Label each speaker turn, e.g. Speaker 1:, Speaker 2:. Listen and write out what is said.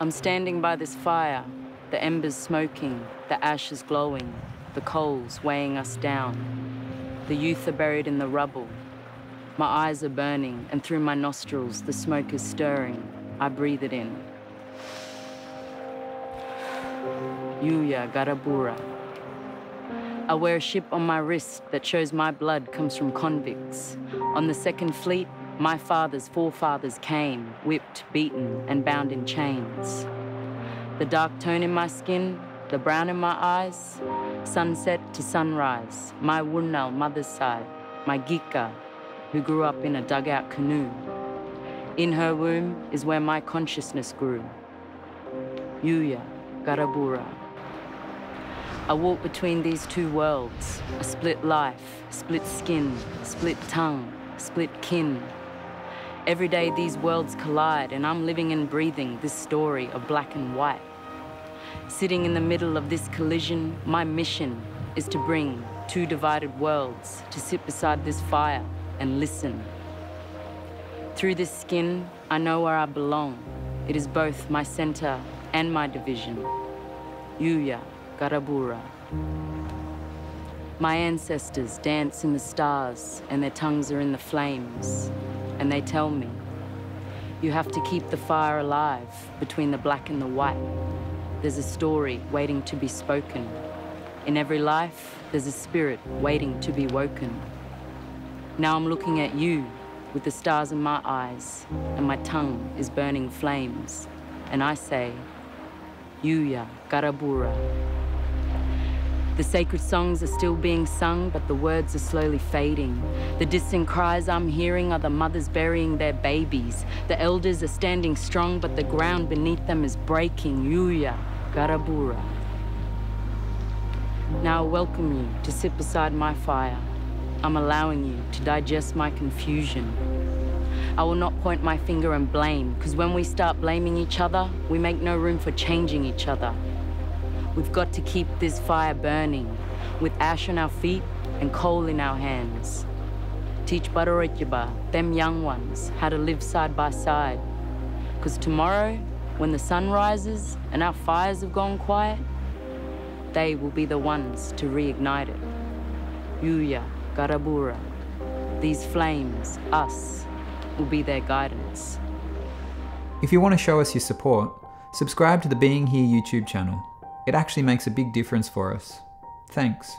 Speaker 1: I'm standing by this fire, the embers smoking, the ashes glowing, the coals weighing us down. The youth are buried in the rubble. My eyes are burning, and through my nostrils the smoke is stirring. I breathe it in. Yuya Karrabura. I wear a ship on my wrist that shows my blood comes from convicts. On the second fleet, my father's forefathers came, whipped, beaten, and bound in chains. The dark tone in my skin, the brown in my eyes, sunset to sunrise, my Wurnal mother's side, my Gika, who grew up in a dugout canoe. In her womb is where my consciousness grew. Yuya, Karrabura. I walk between these two worlds, a split life, split skin, split tongue, split kin, Every day these worlds collide, and I'm living and breathing this story of black and white. Sitting in the middle of this collision, my mission is to bring two divided worlds to sit beside this fire and listen. Through this skin, I know where I belong. It is both my center and my division. Yuya Karrabura. My ancestors dance in the stars, and their tongues are in the flames and they tell me, you have to keep the fire alive between the black and the white. There's a story waiting to be spoken. In every life, there's a spirit waiting to be woken. Now I'm looking at you with the stars in my eyes, and my tongue is burning flames. And I say, Yuya Karrabura. The sacred songs are still being sung, but the words are slowly fading. The distant cries I'm hearing are the mothers burying their babies. The elders are standing strong, but the ground beneath them is breaking. Yuya, Karrabura. Now I welcome you to sit beside my fire. I'm allowing you to digest my confusion. I will not point my finger and blame, because when we start blaming each other, we make no room for changing each other. We've got to keep this fire burning with ash on our feet and coal in our hands. Teach Barorikiba, them young ones, how to live side by side. Because tomorrow, when the sun rises and our fires have gone quiet, they will be the ones to reignite it. Yuya, Karrabura, these flames, us, will be their guidance.
Speaker 2: If you want to show us your support, subscribe to the Being Here YouTube channel. It actually makes a big difference for us. Thanks.